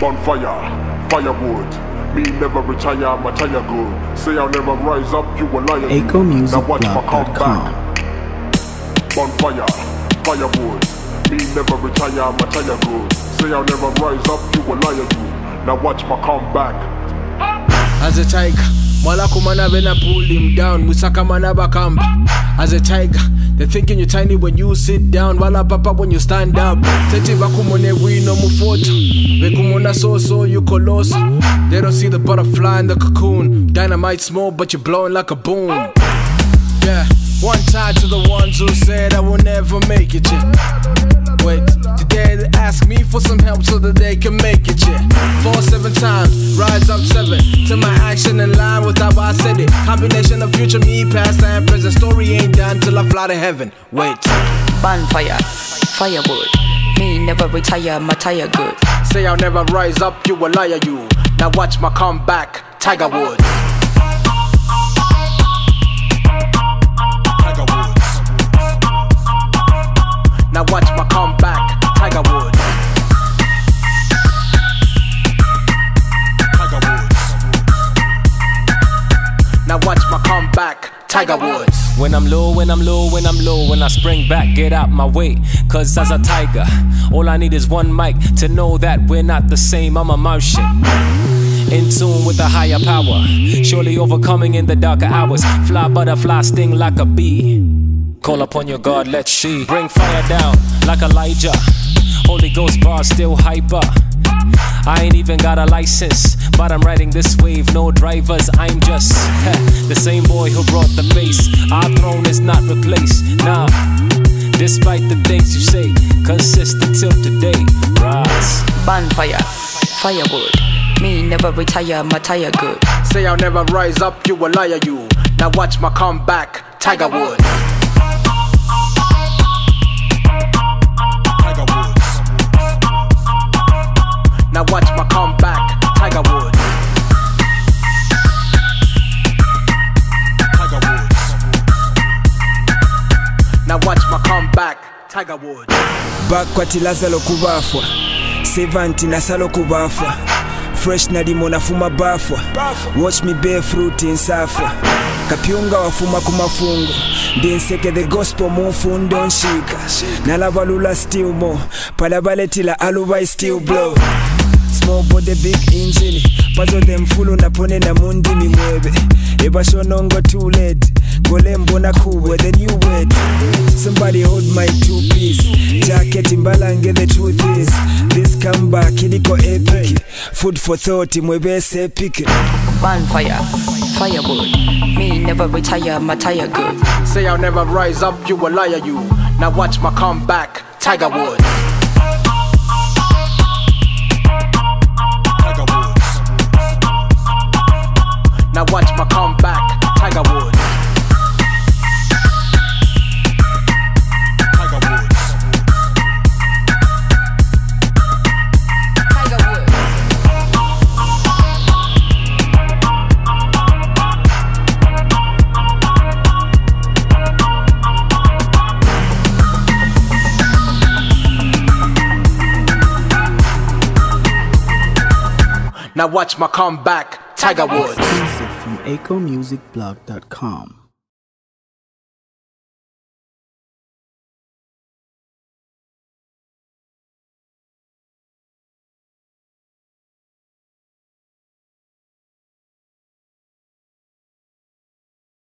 Bonfire, firewood. Me never retire, I'm a tire good. Say I'll never rise up, you a liar. you. Now watch my comeback. AcoMusicBlog.com. Bonfire, firewood. Me never retire, I'm a tire good. Say I'll never rise up, you a liar. You. Now watch my comeback. As a tiger, Malako manabe na pull him down, Musaka manaba kamba. As a tiger, they thinking you're tiny when you sit down, wala papa when you stand up. Tete bakumone wino mufoto, bekumona so so you colossal. They don't see the butterfly in the cocoon. Dynamite small, but you're blowing like a boom. Yeah, one time to the ones who said I will never make it. Wait, today for some help so that they can make it, yeah. Four, seven times, rise up seven. To my action in line with how I said it. Combination of future me, past and present. Story ain't done till I fly to heaven. Wait, Bonfire, firewood. Me never retire, my tire good. say I'll never rise up, you a liar, you. Now watch my comeback, Tiger Woods. Tiger Woods. When I'm low, when I'm low, when I'm low, when I spring back, get out my way. Cause as a tiger, all I need is one mic to know that we're not the same. I'm a motion. In tune with a higher power, surely overcoming in the darker hours. Fly butterfly, sting like a bee. Call upon your God, let's see. Bring fire down like Elijah. Holy Ghost bars still hyper. I ain't even got a license, but I'm riding this wave. No drivers, I'm just the same boy who brought the bass. Our throne is not replaced, nah. Despite the things you say, consistent till today. Rise. Bonfire, firewood. Me never retire, my tire good. Say I'll never rise up, you a liar, you. Now watch my comeback, Tiger Woods. Watch back Tiger Woods. bakwati lazalo kubafwa sevanti nasalo kubafwa. Fresh nalimo nafuma bafwa. Watch me bear fruit insafwa kapyunga wafuma ku mafungo ndinseke the gospel munfundo nshika. Nalabalula still mo. Palabaletila alubai still blow. Small body big engine. Pazo themfulu napone na namundimi mwebe. Ebashonongo too late ngolembo nakubwe the new word somebody hold my two piece jacket mbalange the truth is this comeback iliko epic food for thought mwebese epic Bonfire, firewood. Me never retire, my tire good. Say I'll never rise up, you a liar, you. Now watch my comeback, Tiger Woods. Tiger Woods. Now watch my comeback, Tiger Woods. Now watch my comeback, Tiger Woods. Exclusive from AcoMusicBlog.com.